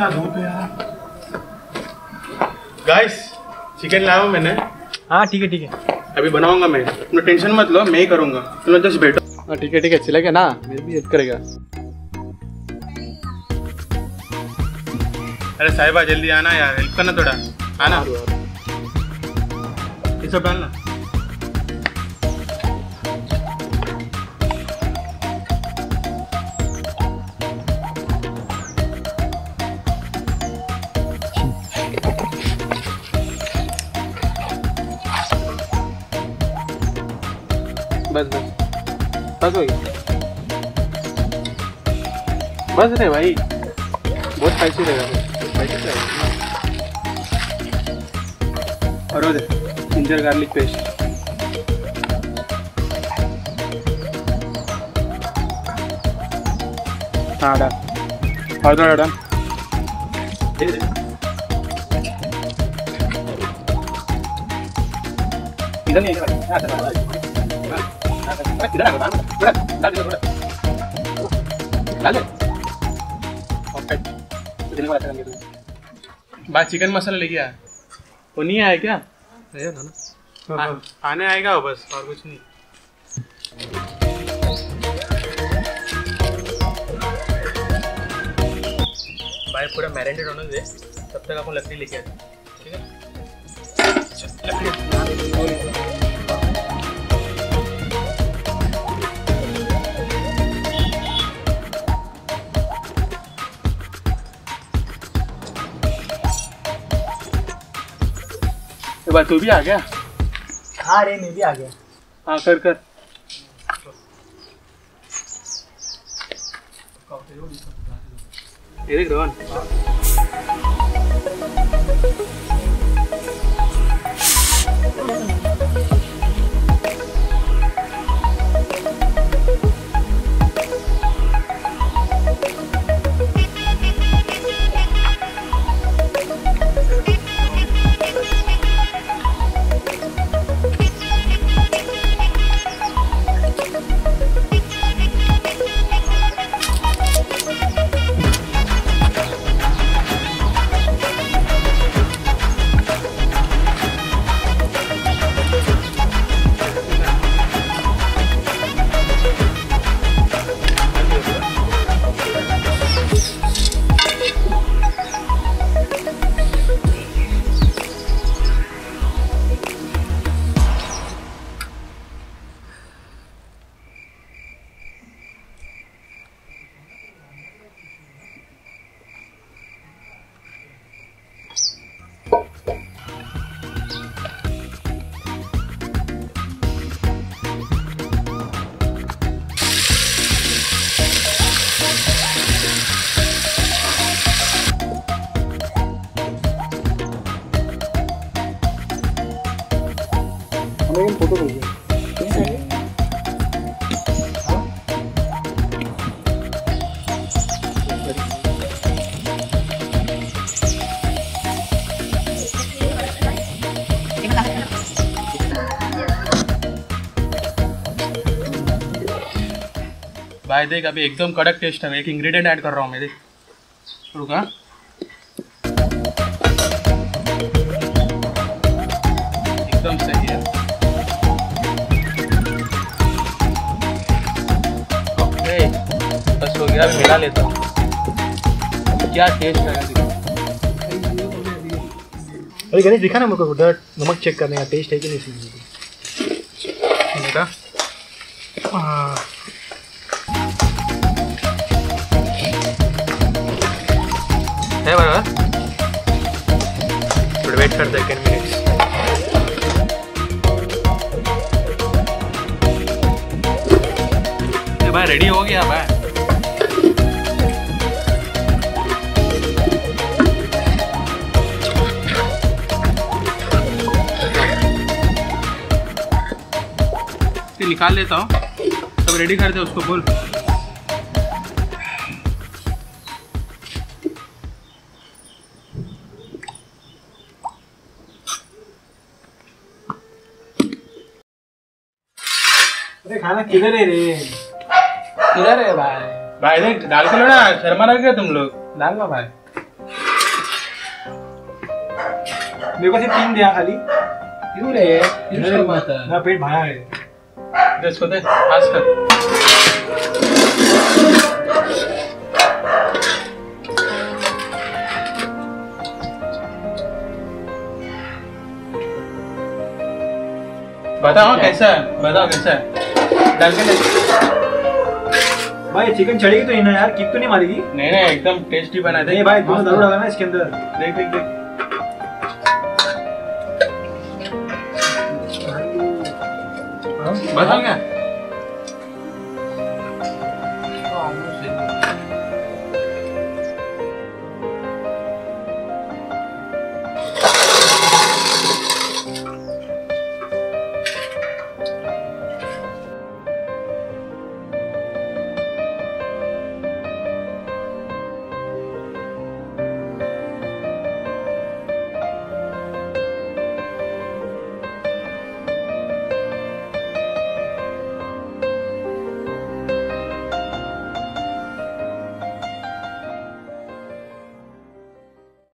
कितना धूप है यार। गाइस चिकन लाया हूँ मैंने। हाँ ठीक है ठीक है। अभी बनाऊँगा मैं। तुम टेंशन मत लो मैं ही करूँगा। तुम लोग जस्ट बैठो। हाँ ठीक है ठीक है चलेगा ना? मेरे भी हेल्प करेगा। अरे साहिबा जल्दी आना यार हेल्प करना थोड़ा। आना। ये सब डालना। बस बस। बस हो गया बस रे भाई। बहुत स्पाइसी रहेगा और वो जिंजर गार्लिक पेस्ट हाँ डाल और थोड़ा डाल इधर नहीं बात चिकन मसाला लेके आया वो नहीं आया क्या? आ- आने आएगा वो बस और कुछ नहीं। भाई पूरा मैरिनेट होने दे तब तक आपको लकड़ी लेके आते ठीक है? लकड़ी बात तू भी आ गया? हाँ रे मैं भी आ गया। हाँ कर कर। ये देख रोहन। हमें फ़ोटो भेजिए भाई देख, अभी एकदम कड़क टेस्ट है। एक इंग्रेडिएंट ऐड कर रहा हूँ मैं, देख। रुका बस हो मिला लेता हूँ। क्या टेस्ट है अरे गणेश दिखा ना मेरे को उधर नमक चेक करने का टेस्ट है कि नहीं इसमें बेटा। हाँ। है बराबर। थोड़ा वेट कर दे टेन मिनट्स भाई रेडी हो गया भाई। निकाल लेता हूँ। सब रेडी कर दे उसको बोल अरे खाना किधर है रे? किधर है भाई? भाई देख डाल के लो ना शर्मा लग गया तुम लोग? डाल लो भाई। मेरे को सिर्फ़ तीन दिया खाली। क्यों रे? क्यों शर्माता है मेरा पेट भरा है। दे इसको दे पास कर बताओ कैसा है? बताओ कैसा है? डाल के भाई चिकन चढ़ेगी तो ही ना यार किक तो नहीं मारेगी? नहीं नहीं एकदम टेस्टी बना दे भाई दोनों दारू डाला ना इसके अंदर। देख देख देख। बताओ क्या